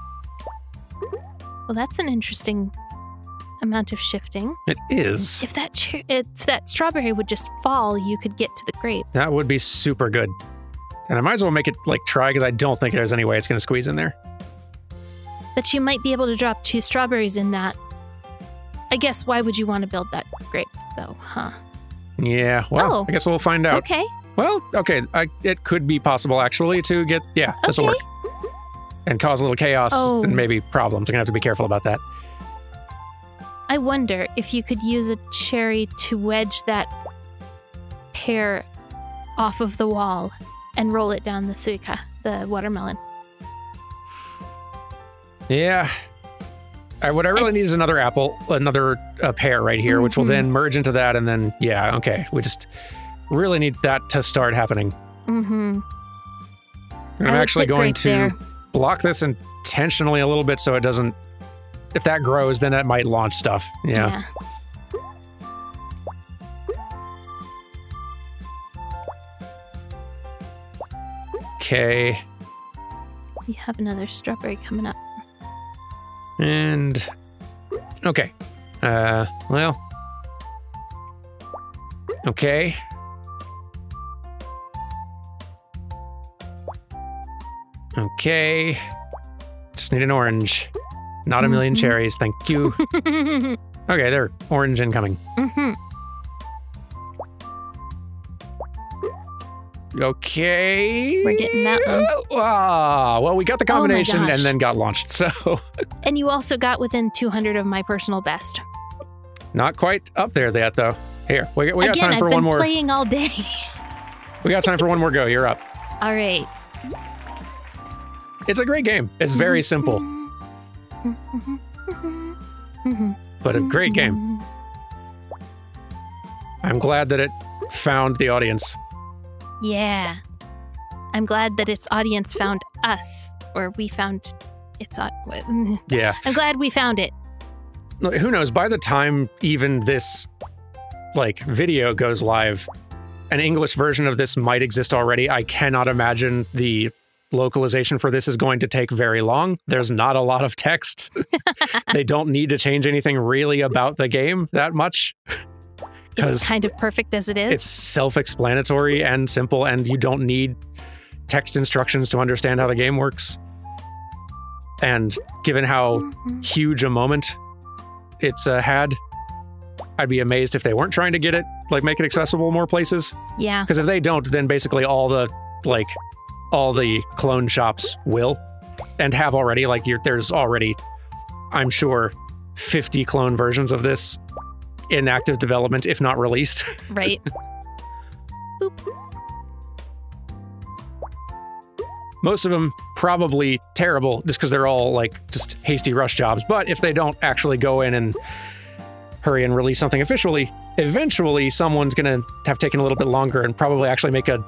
B: Well, that's an interesting amount of shifting.
A: It is.
B: If that if that strawberry would just fall, you could get to the grape.
A: That would be super good. And I might as well make it like try because I don't think there's any way it's going to squeeze in there.
B: But you might be able to drop two strawberries in that. I guess why would you want to build that grape though, huh?
A: Yeah, well,
B: Oh.
A: I guess we'll find out.
B: Okay.
A: Well, okay, I, it could be possible actually to get, yeah, this will
B: Okay.
A: work. And cause a little chaos
B: Oh.
A: and maybe problems. Going to have to be careful about that.
B: I wonder if you could use a cherry to wedge that pear off of the wall and roll it down the suika, the watermelon.
A: Yeah. I, what I really need is another apple, another uh, pear right here, which will
B: Mhm.
A: then merge into that. And then, yeah, okay. We just really need that to start happening.
B: Mm-hmm.
A: And I'm actually going to
B: there.
A: block this intentionally a little bit so it doesn't. If that grows, then that might launch stuff. Yeah. Okay.
B: We have another strawberry coming up.
A: And. Okay. Uh, well. Okay. Okay. Just need an orange. Not a 1000000
B: Mhm.
A: cherries, thank you. [laughs] Okay, they're orange incoming.
B: hmm
A: Okay.
B: We're getting that one.
A: Ah, well, we got the
B: Oh
A: combination and then got launched, so [laughs]
B: And you also got within 200 of my personal best.
A: not quite up there yet, though. Here, we got, we got
B: Again,
A: time for
B: I've been
A: one more.
B: playing all day.
A: We got time for one more go. You're up. [laughs]
B: all right.
A: It's a great game. It's very simple, but a great game. I'm glad that it found the audience.
B: Yeah. I'm glad that its audience found us, or we found its. [laughs]
A: Yeah.
B: I'm glad we found it.
A: Who knows? By the time even this like video goes live, an English version of this might exist already. I cannot imagine the localization for this is going to take very long. There's not a lot of text. [laughs] they don't need to change anything really about the game that much.
B: It's kind of perfect as it is.
A: It's self-explanatory and simple and you don't need text instructions to understand how the game works. And given how
B: Mhm.
A: huge a moment it's uh, had. I'd be amazed if they weren't trying to get it, like make it accessible more places.
B: Yeah.
A: Because if they don't, then basically all the like all the clone shops will and have already. Like you're, there's already, I'm sure, 50 clone versions of this in active development, if not released. [laughs]
B: Right. Boop.
A: Most of them probably terrible just because they're all like just hasty rush jobs. But if they don't actually go in and hurry and release something officially, eventually someone's going to have taken a little bit longer and probably actually make a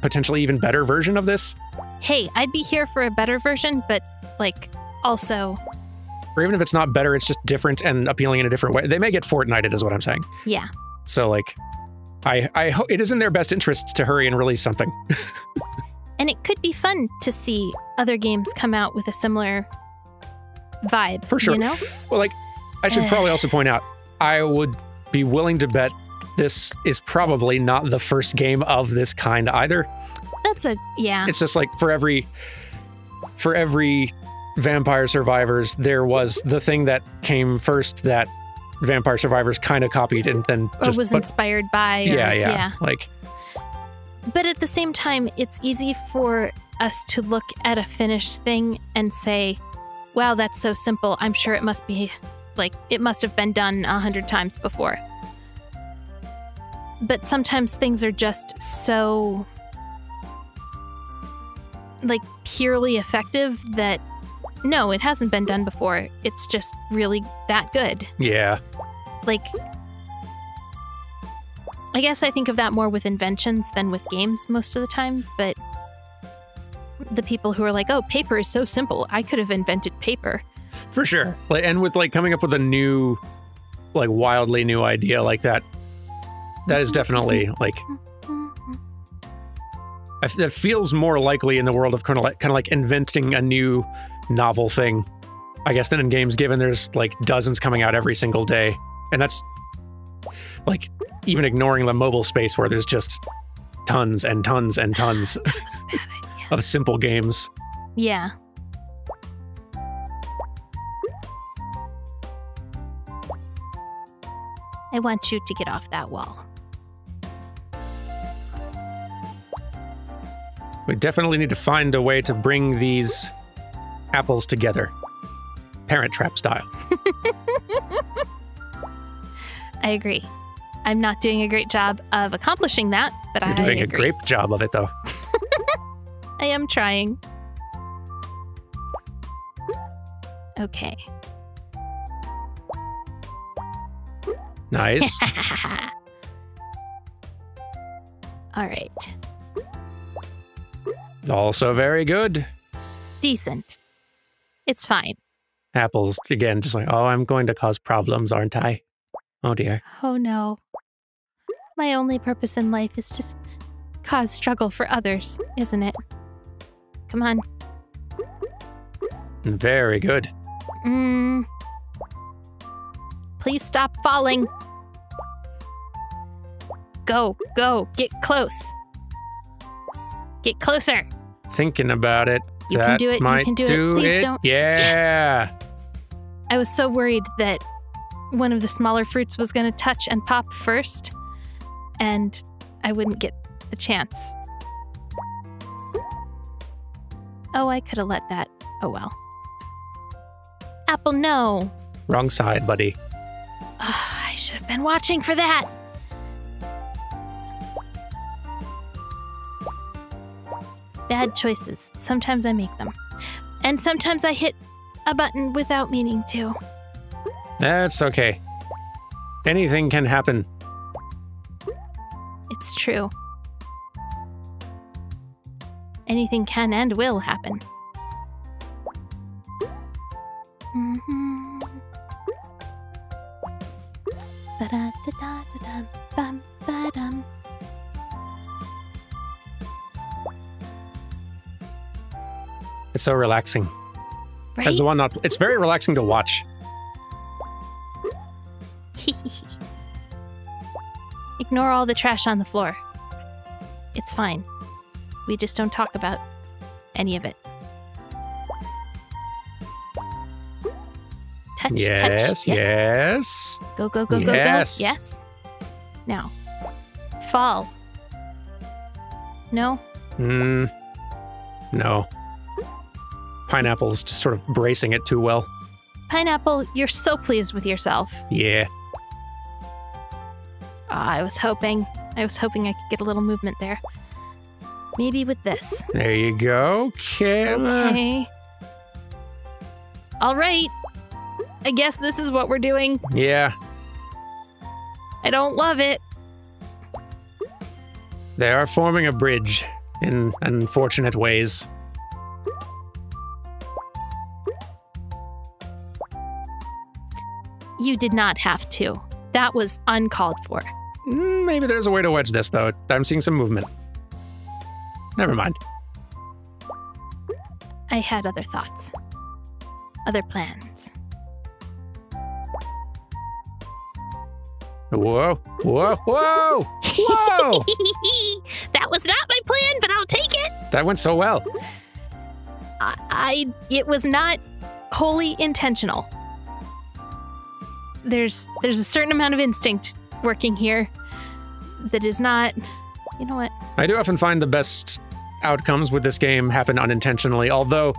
A: potentially even better version of this.
B: Hey, I'd be here for a better version, but like also,
A: Or even if it's not better, it's just different and appealing in a different way. They may get Fortnited, is what I'm saying.
B: yeah.
A: So, like, I, I hope it is in their best interests to hurry and release something. [laughs]
B: And it could be fun to see other games come out with a similar vibe.
A: For sure.
B: You know?
A: Well, like, I should probably [sighs] also point out, I would be willing to bet this is probably not the first game of this kind either.
B: That's a yeah.
A: It's just like for every for every Vampire Survivors, there was the thing that came first that Vampire Survivors kind of copied and then
B: or
A: just
B: was inspired by. Or,
A: yeah, yeah, like
B: But at the same time, it's easy for us to look at a finished thing and say, wow, that's so simple. I'm sure it must be like, it must have been done a hundred times before. But sometimes things are just so, like, purely effective that no, it hasn't been done before. It's just really that good
A: yeah,
B: like I guess I think of that more with inventions than with games most of the time, but the people who are like, "Oh, paper is so simple. I could have invented paper."
A: for sure. Like, and with like coming up with a new, like wildly new idea like that, that is definitely like I- that feels more likely in the world of kind of like kind of like inventing a new novel thing, I guess, than in games. Given there's like dozens coming out every single day, and that's like even ignoring the mobile space where there's just tons and tons and tons [laughs]
B: That was a bad idea.
A: of simple games.
B: Yeah. I want you to get off that wall.
A: We definitely need to find a way to bring these apples together, Parent Trap style. [laughs]
B: I agree. I'm not doing a great job of accomplishing that, but
A: You're
B: I
A: doing a great job of it, though. [laughs]
B: I am trying. Okay.
A: Nice. [laughs]
B: All right.
A: Also very good.
B: Decent. It's fine.
A: Apples again, just like, oh, I'm going to cause problems, aren't I? Oh dear.
B: Oh no. My only purpose in life is just cause struggle for others, isn't it? Come on.
A: Very good.
B: Mm. Please stop falling. Go, go, get close. Get closer.
A: Thinking about it.
B: You can do it, you can do it. Please
A: it.
B: don't-
A: Yeah.
B: I was so worried that one of the smaller fruits was going to touch and pop first, and I wouldn't get the chance. Oh, I could have let that. Oh well. Apple, no.
A: Wrong side, buddy.
B: Ah, I should have been watching for that. Bad choices. Sometimes I make them. And sometimes I hit a button without meaning to.
A: That's okay. Anything can happen.
B: It's true. Anything can and will happen.
A: So relaxing.
B: Right?
A: As the one not, it's very relaxing to watch. [laughs]
B: Ignore all the trash on the floor. It's fine. We just don't talk about any of it. Touch,
A: yes,
B: touch.
A: yes.
B: Go, go, go, go,
A: Yes.
B: go. Yes. Now, fall. No?
A: Mm, no. Pineapple's just sort of bracing it too well.
B: Pineapple, you're so pleased with yourself.
A: Yeah.
B: Ah, I was hoping. I was hoping I could get a little movement there. Maybe with this.
A: There you go. Okay.
B: Okay. All right. I guess this is what we're doing.
A: Yeah,
B: I don't love it.
A: they are forming a bridge in unfortunate ways.
B: You did not have to. That was uncalled for.
A: Mm, Maybe there's a way to wedge this, though. I'm seeing some movement. Never mind.
B: I had other thoughts, other plans.
A: Whoa, whoa, whoa, whoa! [laughs]
B: that was not my plan, but I'll take it.
A: that went so well.
B: I, I it was not wholly intentional. There's there's a certain amount of instinct working here that is not. You know what?
A: I do often find the best outcomes with this game happen unintentionally, although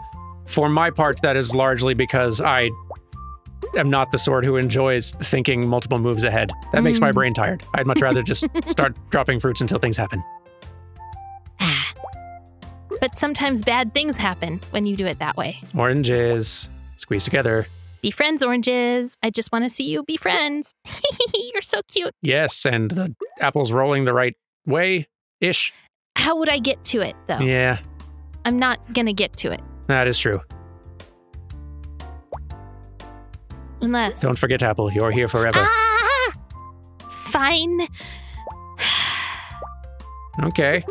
A: for my part, that is largely because I am not the sort who enjoys thinking multiple moves ahead. That makes my
B: Mm.
A: brain tired. I'd much rather just [laughs] start dropping fruits until things happen.
B: But sometimes bad things happen when you do it that way.
A: Oranges squeeze together.
B: Be friends, oranges. I just want to see you be friends. [laughs] You're so cute.
A: Yes, and the apple's rolling the right way ish.
B: How would I get to it though?
A: Yeah,
B: I'm not gonna get to it
A: that is true.
B: unless.
A: Don't forget, Apple, you're here forever.
B: Ah! Fine.
A: Okay,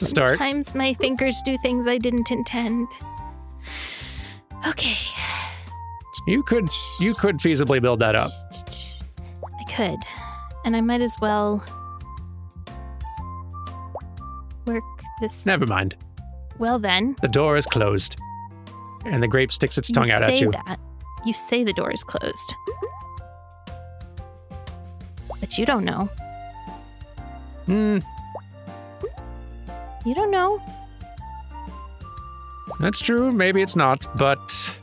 A: a start.
B: Sometimes my fingers do things I didn't intend. Okay.
A: You could you could feasibly build that up.
B: I could. And I might as well work this.
A: Never mind.
B: Well, then.
A: The door is closed, and the grape sticks its tongue
B: you
A: out at you.
B: that. You say the door is closed. But you don't know.
A: Hmm,
B: You don't know.
A: that's true. Maybe it's not, but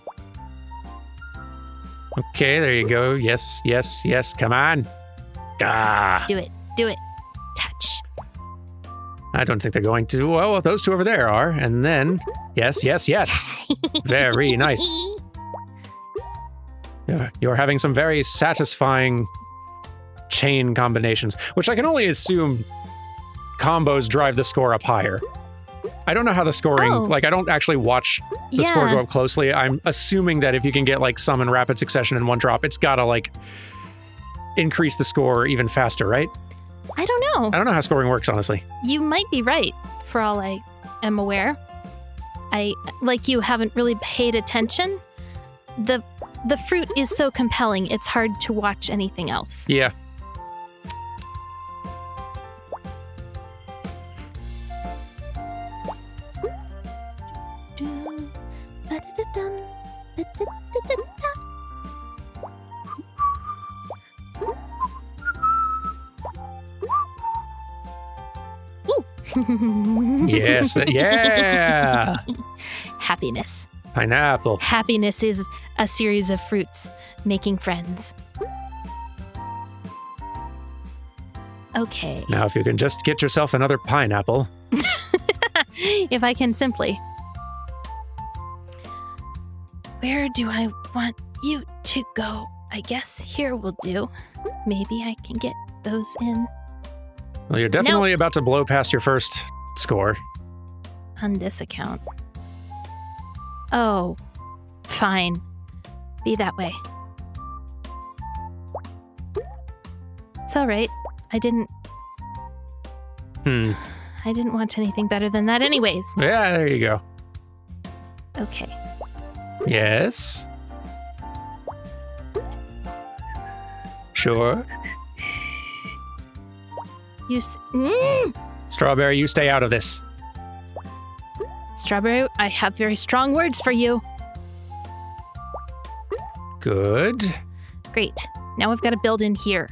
A: okay. There you go. Yes, yes, yes. Come on. Ah,
B: Do it. Do it. Touch.
A: I don't think they're going to. Well, those two over there are, and then yes, yes, yes. [laughs] Very nice. You're, you're having some very satisfying chain combinations, which I can only assume combos drive the score up higher. I don't know how the scoring,
B: Oh.
A: like, I don't actually watch the score go up closely. I'm assuming that if you can get like some in rapid succession in one drop, it's gotta like increase the score even faster, right?
B: I don't know.
A: I don't know how scoring works, honestly.
B: You might be right, for all I am aware. I, like you, haven't really paid attention. The the fruit is so compelling, it's hard to watch anything else.
A: Yeah. [laughs] Yes. Uh, yeah. [laughs]
B: Happiness.
A: Pineapple.
B: Happiness is a series of fruits making friends. Okay.
A: Now, if you can just get yourself another pineapple. [laughs]
B: if I can simply. Where do I want you to go? I guess here will do. Maybe I can get those in
A: Well, you're definitely about to blow past your first score.
B: on this account. Oh, fine. Be that way. It's all right. I didn't.
A: Hmm.
B: I didn't want anything better than that, anyways.
A: Yeah, there you go.
B: Okay.
A: Yes. Sure.
B: You. S- mm!
A: Strawberry, you stay out of this.
B: Strawberry, I have very strong words for you.
A: Good.
B: Great. Now we've got to build in here.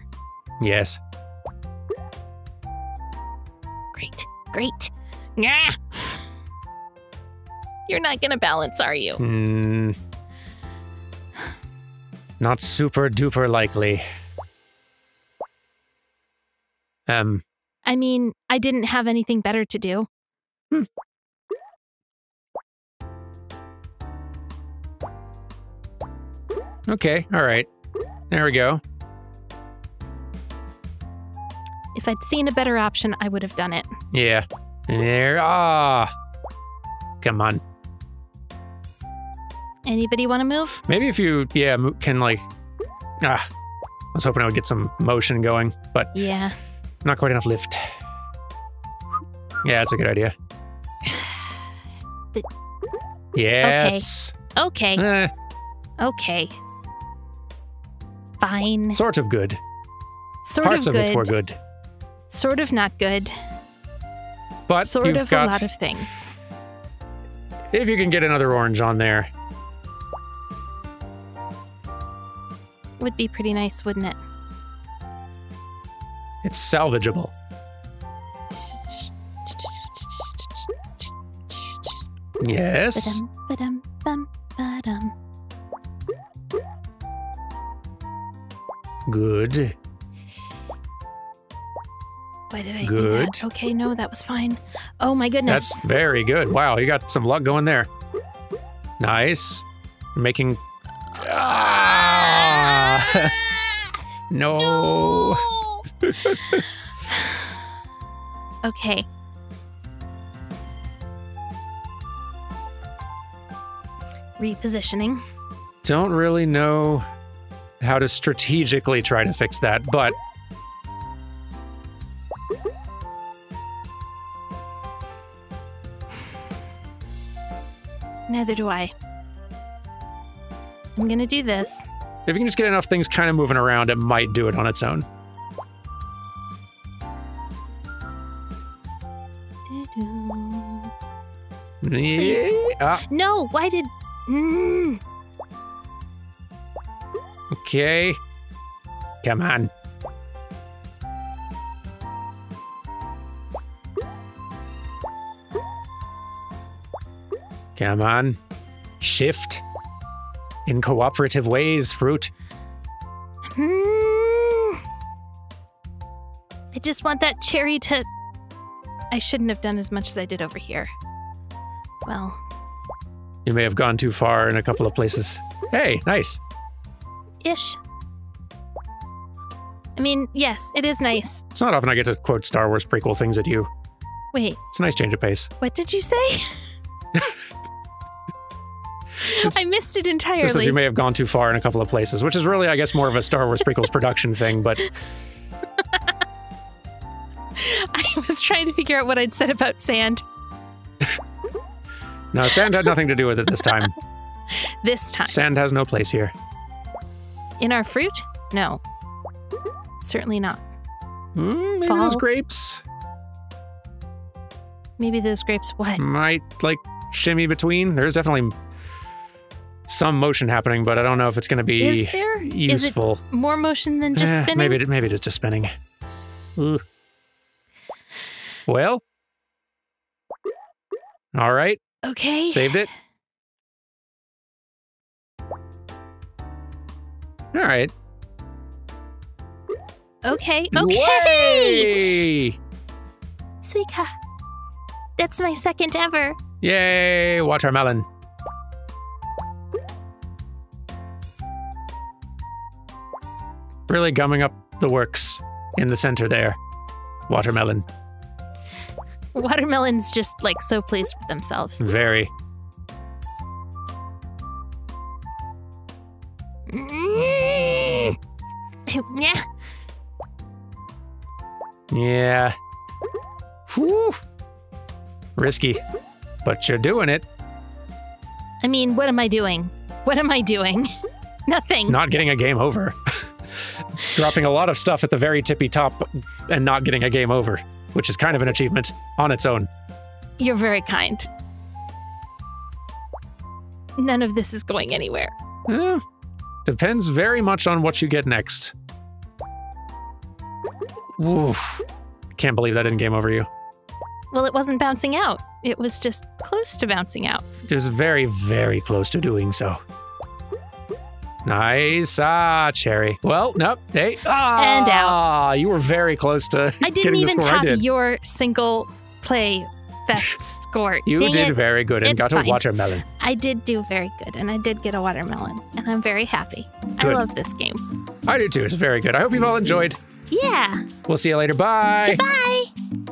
A: Yes.
B: Great. Great. Yeah. You're not going to balance, are you?
A: Hmm. Not super duper likely. Um,
B: I mean, I didn't have anything better to do.
A: Okay, all right. There we go.
B: If I'd seen a better option, I would have done it.
A: Yeah. There. Ah. Come on.
B: Anybody want to move?
A: Maybe if you, yeah, can like. Ah. I was hoping I would get some motion going, but
B: Yeah.
A: Not quite enough lift. Yeah, that's a good idea. [sighs]
B: The-
A: Yes.
B: Okay.
A: Eh,
B: Okay. Fine.
A: sort of good.
B: Sort
A: Parts
B: of
A: of, it were good.
B: Sort of not good.
A: But
B: sort
A: you've
B: of
A: got,
B: a lot of things.
A: if you can get another orange on there,
B: Would be pretty nice, wouldn't it?
A: It's salvageable. Yes.
B: Ba-dum, ba-dum, ba-dum.
A: Good.
B: Why did I do
A: Good.
B: that? Okay, no, that was fine. Oh my goodness.
A: That's very good. Wow, you got some luck going there. Nice. Making. Ah! [laughs] no. [laughs]
B: okay. Repositioning.
A: Don't really know how to strategically try to fix that, but
B: Neither do I. I'm gonna do this.
A: if you can just get enough things kind of moving around, it might do it on its own.
B: Please.
A: Yeah.
B: No, why did. Mm,
A: Okay. Come on. Come on. Shift. In cooperative ways, fruit.
B: mm. I just want that cherry to. I shouldn't have done as much as I did over here. Well,
A: You may have gone too far in a couple of places. Hey, nice.
B: ish. I mean, yes, it is nice.
A: It's not often I get to quote Star Wars prequel things at you.
B: Wait,
A: It's a nice change of pace.
B: what did you say? [laughs] I missed it entirely.
A: you may have gone too far in a couple of places, which is really, I guess, more of a Star Wars prequels production thing, but [laughs]
B: I was trying to figure out what I'd said about sand
A: no, sand had nothing to do with it this time. [laughs]
B: this time.
A: Sand has no place here.
B: In our fruit? No. Certainly not.
A: Mm, maybe
B: Fall.
A: those grapes
B: Maybe those grapes what?
A: might like shimmy between. There's definitely some motion happening, but I don't know if it's going to be
B: Is there? Is it
A: useful.
B: more motion than just
A: Eh,
B: spinning?
A: Maybe it, maybe it is just spinning. Ugh. Well, all right,
B: Okay.
A: saved it. All right.
B: Okay. Okay.
A: Way!
B: Suika. That's my second ever.
A: Yay! Watermelon. Really gumming up the works in the center there. Watermelon. [laughs]
B: Watermelon's just like so pleased with themselves.
A: Very.
B: Mm. [laughs] Yeah.
A: Yeah. [laughs] Whew. Risky. But you're doing it.
B: I mean, what am I doing? What am I doing? Nothing.
A: Not getting a game over. Dropping a lot of stuff at the very tippy top and not getting a game over, which is kind of an achievement on its own.
B: You're very kind. None of this is going anywhere.
A: Eh, depends very much on what you get next. Oof. Can't believe that didn't game over you.
B: Well, it wasn't bouncing out. It was just close to bouncing out.
A: Just very, very close to doing so. Nice. Ah, cherry. Well, nope. Hey. Ah,
B: And out.
A: You were very close to
B: I didn't even
A: the score
B: top
A: did.
B: your single play best [laughs] score.
A: You
B: Dang
A: did
B: it.
A: very good and
B: It's
A: got
B: fine.
A: a watermelon.
B: I did do very good, and I did get a watermelon, and I'm very happy. I love this game.
A: I do too. It's very good. I hope you've all enjoyed.
B: Yeah.
A: We'll see you later. Bye.
B: Bye.